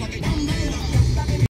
like a